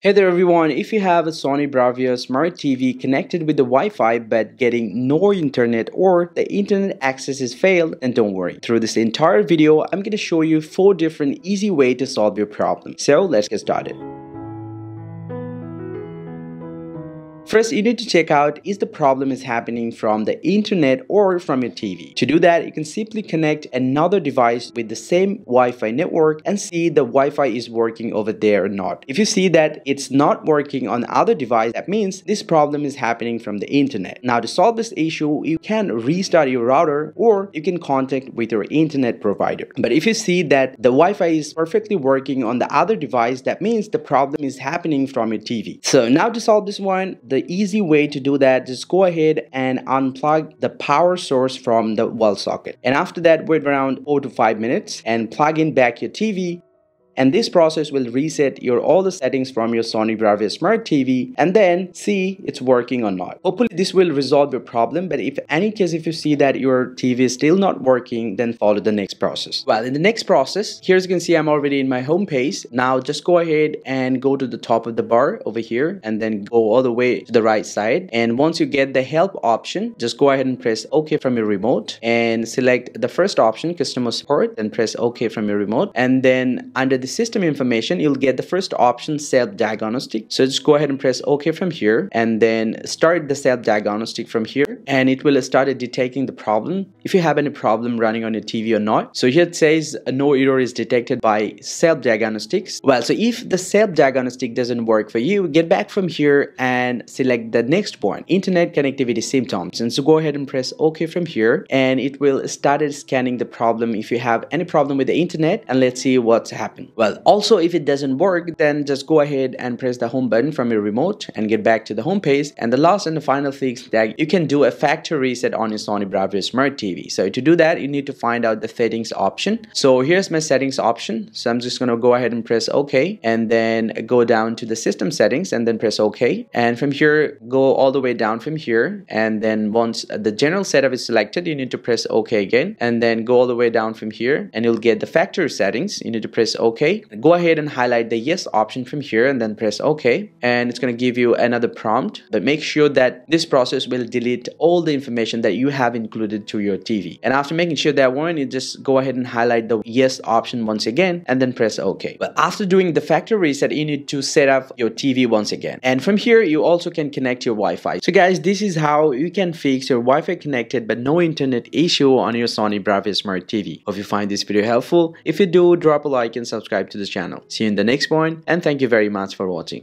Hey there everyone, if you have a Sony Bravia Smart TV connected with the Wi-Fi but getting no internet or the internet access is failed, then don't worry. Through this entire video, I'm going to show you 4 different easy way to solve your problem. So let's get started. First, you need to check out if the problem is happening from the internet or from your TV. To do that, you can simply connect another device with the same Wi-Fi network and see the Wi-Fi is working over there or not. If you see that it's not working on the other device, that means this problem is happening from the internet. Now to solve this issue, you can restart your router or you can contact with your internet provider. But if you see that the Wi-Fi is perfectly working on the other device, that means the problem is happening from your TV. So now to solve this one, the the easy way to do that just go ahead and unplug the power source from the wall socket. And after that wait around 4 to 5 minutes and plug in back your TV and this process will reset your all the settings from your Sony Bravia Smart TV and then see it's working or not. Hopefully this will resolve your problem but if any case if you see that your TV is still not working then follow the next process. Well in the next process here as you can see I'm already in my home page. Now just go ahead and go to the top of the bar over here and then go all the way to the right side and once you get the help option just go ahead and press OK from your remote and select the first option customer support then press OK from your remote and then under the system information, you'll get the first option, self-diagnostic. So just go ahead and press OK from here and then start the self-diagnostic from here and it will start detecting the problem. If you have any problem running on your TV or not. So here it says uh, no error is detected by self-diagnostics. Well, so if the self-diagnostic doesn't work for you, get back from here and select the next point, internet connectivity symptoms. And so go ahead and press OK from here and it will start scanning the problem if you have any problem with the internet and let's see what's happened. Well, also if it doesn't work, then just go ahead and press the home button from your remote and get back to the home page. And the last and the final thing is that you can do a factory reset on your Sony Bravia Smart TV. So to do that, you need to find out the settings option. So here's my settings option. So I'm just going to go ahead and press OK and then go down to the system settings and then press OK. And from here, go all the way down from here. And then once the general setup is selected, you need to press OK again and then go all the way down from here and you'll get the factory settings. You need to press OK go ahead and highlight the yes option from here and then press ok. And it's going to give you another prompt but make sure that this process will delete all the information that you have included to your TV and after making sure that one you just go ahead and highlight the yes option once again and then press ok. But after doing the factory reset you need to set up your TV once again. And from here you also can connect your Wi-Fi. So guys this is how you can fix your Wi-Fi connected but no internet issue on your Sony Bravia Smart TV hope you find this video helpful. If you do drop a like and subscribe subscribe to this channel. See you in the next one and thank you very much for watching.